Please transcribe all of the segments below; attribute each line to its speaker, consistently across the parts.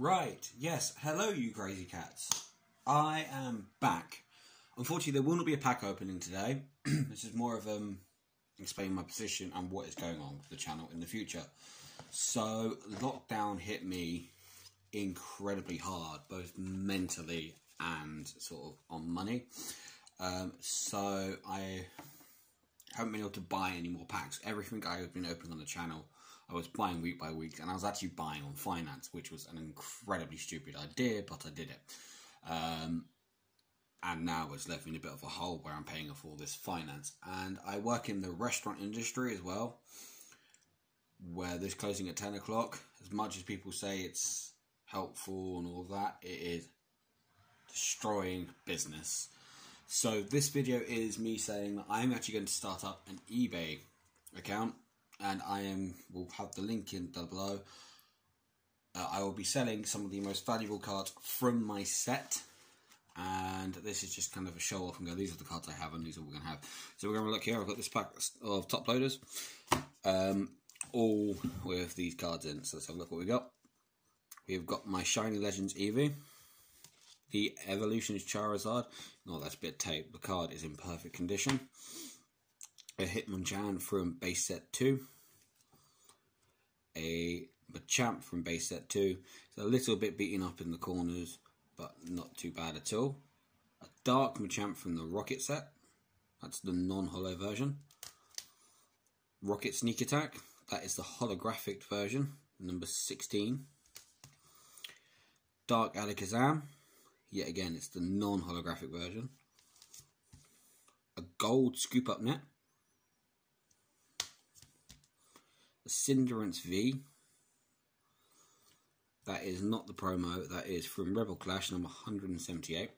Speaker 1: Right, yes. Hello, you crazy cats. I am back. Unfortunately, there will not be a pack opening today. this is more of um explaining my position and what is going on with the channel in the future. So, lockdown hit me incredibly hard, both mentally and sort of on money. Um, so, I haven't been able to buy any more packs. Everything I've been opening on the channel I was buying week by week, and I was actually buying on finance, which was an incredibly stupid idea, but I did it. Um, and now it's left me in a bit of a hole where I'm paying off all this finance. And I work in the restaurant industry as well, where this closing at 10 o'clock, as much as people say it's helpful and all that, it is destroying business. So this video is me saying that I'm actually going to start up an eBay account and I am will have the link in below. Uh, I will be selling some of the most valuable cards from my set, and this is just kind of a show off and go. These are the cards I have, and these are what we're gonna have. So we're gonna look here. I've got this pack of top loaders, um, all with these cards in. So let's have a look what we got. We've got my Shiny Legends Eevee. The Evolutions Charizard. No, that's a bit tape. The card is in perfect condition a Hitmonchan from base set 2, a Machamp from base set 2. It's a little bit beaten up in the corners, but not too bad at all. A Dark Machamp from the Rocket set. That's the non-holo version. Rocket Sneak Attack. That is the holographic version, number 16. Dark Alakazam. Yet again, it's the non-holographic version. A gold Scoop Up Net. Cinderace V. That is not the promo, that is from Rebel Clash number 178.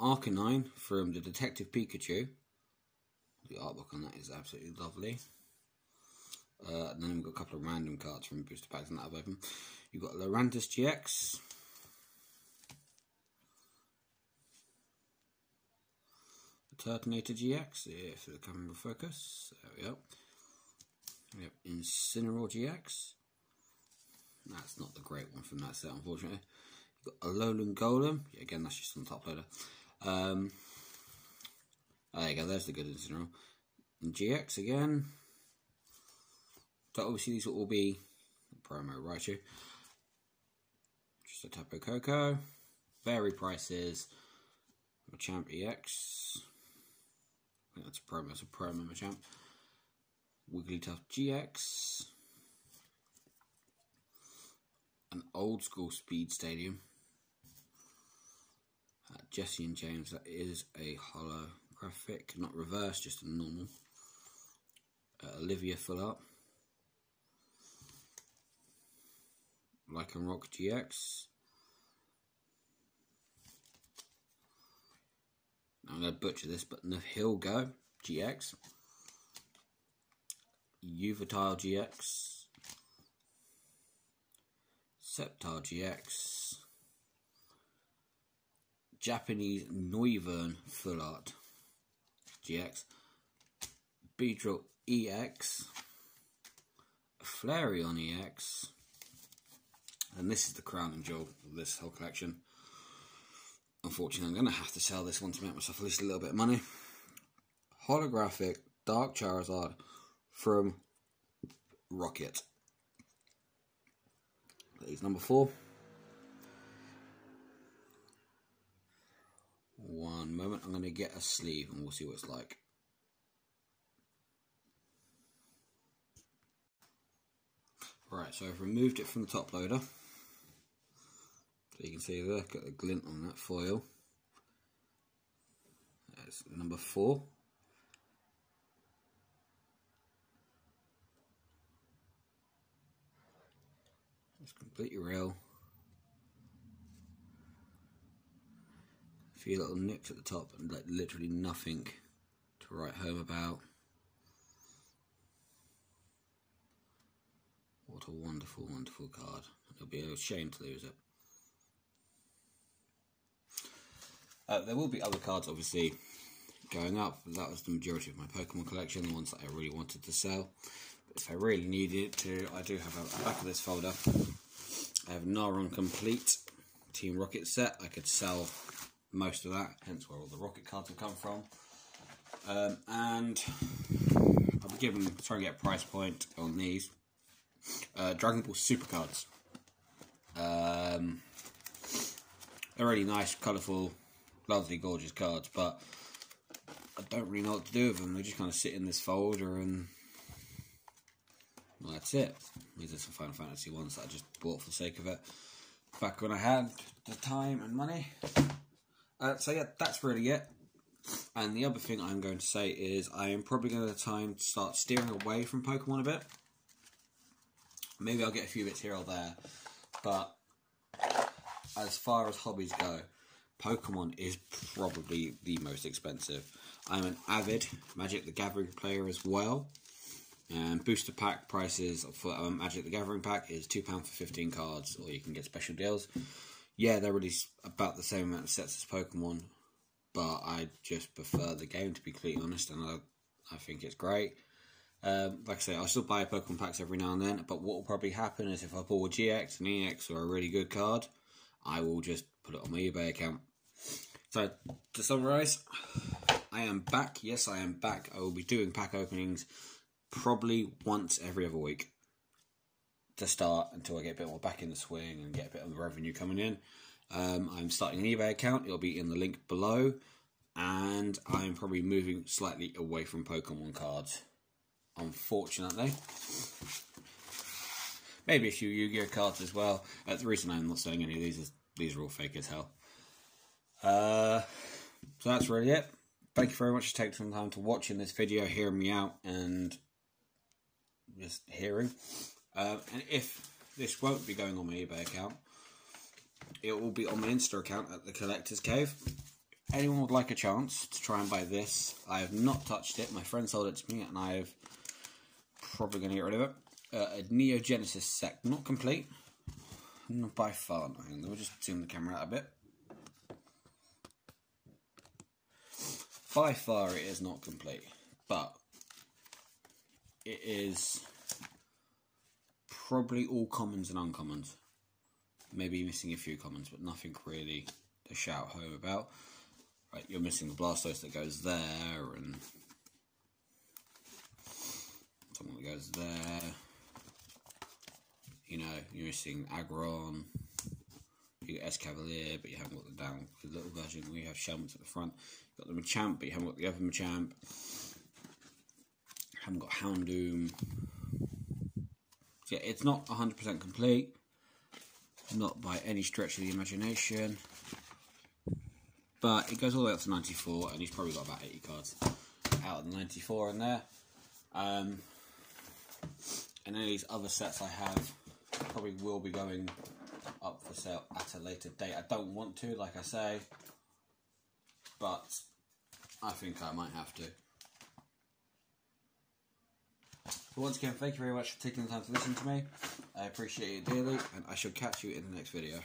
Speaker 1: Arcanine from the Detective Pikachu. The artwork on that is absolutely lovely. Uh, and then we've got a couple of random cards from booster packs and that I've opened. You've got Lurantis GX. Turtonator GX, if the camera focus. There we go. We have Incineroar GX. That's not the great one from that set, unfortunately. You've got Alolan Golem. Yeah, again, that's just on the top loader. Um, oh, there you go. There's the good Incineroar. And GX again. So obviously these will all be promo Raichu. Just a Tapu Koko. Very prices. Machamp EX. I think that's a promo. That's a promo Machamp. Wigglytuff GX, an old school speed stadium. Uh, Jesse and James, that is a holographic, not reverse, just a normal. Uh, Olivia full up. Lycanroc GX. I'm going to butcher this, but Nihilego GX. Yveltal GX, Sceptile GX, Japanese Noivern Full Art GX, Beedrill EX, Flareon EX, and this is the crown and jewel of this whole collection. Unfortunately, I'm going to have to sell this one to make myself at least a little bit of money. Holographic Dark Charizard from Rocket. Please, number four. One moment, I'm going to get a sleeve and we'll see what it's like. Right, so I've removed it from the top loader. So you can see there, got a glint on that foil. That's number four. It's completely real. A few little nicks at the top and like literally nothing to write home about. What a wonderful, wonderful card. It'll be a shame to lose it. Uh, there will be other cards, obviously, going up. That was the majority of my Pokemon collection, the ones that I really wanted to sell if I really needed to, I do have a, back of this folder. I have Naron Complete Team Rocket set. I could sell most of that, hence where all the rocket cards have come from. Um, and I'll be giving, trying to get a price point on these. Uh, Dragon Ball Super cards. Um, they're really nice, colourful, lovely, gorgeous cards, but I don't really know what to do with them. They just kind of sit in this folder and well, that's it. These are some Final Fantasy ones that I just bought for the sake of it. Back when I had the time and money. Uh, so yeah, that's really it. And the other thing I'm going to say is I am probably going to time to start steering away from Pokemon a bit. Maybe I'll get a few bits here or there. But as far as hobbies go, Pokemon is probably the most expensive. I'm an avid Magic the Gathering player as well. And booster pack prices for um, Magic the Gathering pack is £2 for 15 cards, or you can get special deals. Yeah, they're really about the same amount of sets as Pokemon, but I just prefer the game to be completely honest, and I, I think it's great. Um, like I say, I still buy Pokemon packs every now and then, but what will probably happen is if I pull a GX, an EX, or a really good card, I will just put it on my eBay account. So, to summarise, I am back. Yes, I am back. I will be doing pack openings probably once every other week to start until I get a bit more back in the swing and get a bit of revenue coming in. Um, I'm starting an eBay account. It'll be in the link below. And I'm probably moving slightly away from Pokemon cards unfortunately. Maybe a few Yu-Gi-Oh cards as well. Uh, the reason I'm not selling any of these is these are all fake as hell. Uh, so that's really it. Thank you very much for taking some time to watching this video, hearing me out, and just hearing. Uh, and if this won't be going on my eBay account, it will be on my Insta account at the Collector's Cave. Anyone would like a chance to try and buy this, I have not touched it. My friend sold it to me, and I have probably going to get rid of it. Uh, a Neo Genesis set, not complete, not by far. Not. Let me just zoom the camera out a bit. By far, it is not complete, but it is probably all commons and uncommons. Maybe missing a few commons, but nothing really to shout home about. Right, you're missing the Blastoise that goes there, and someone that goes there. You know, you're missing Aggron. You got Escavalier, but you haven't got the down the little version. We have Shelmet at the front. You've got the Machamp, but you haven't got the other Machamp. Haven't got Houndoom. Yeah, it's not 100% complete. Not by any stretch of the imagination. But it goes all the way up to 94, and he's probably got about 80 cards out of the 94 in there. Um, and of these other sets I have probably will be going up for sale at a later date. I don't want to, like I say, but I think I might have to. Once again, thank you very much for taking the time to listen to me. I appreciate it dearly, and I shall catch you in the next video.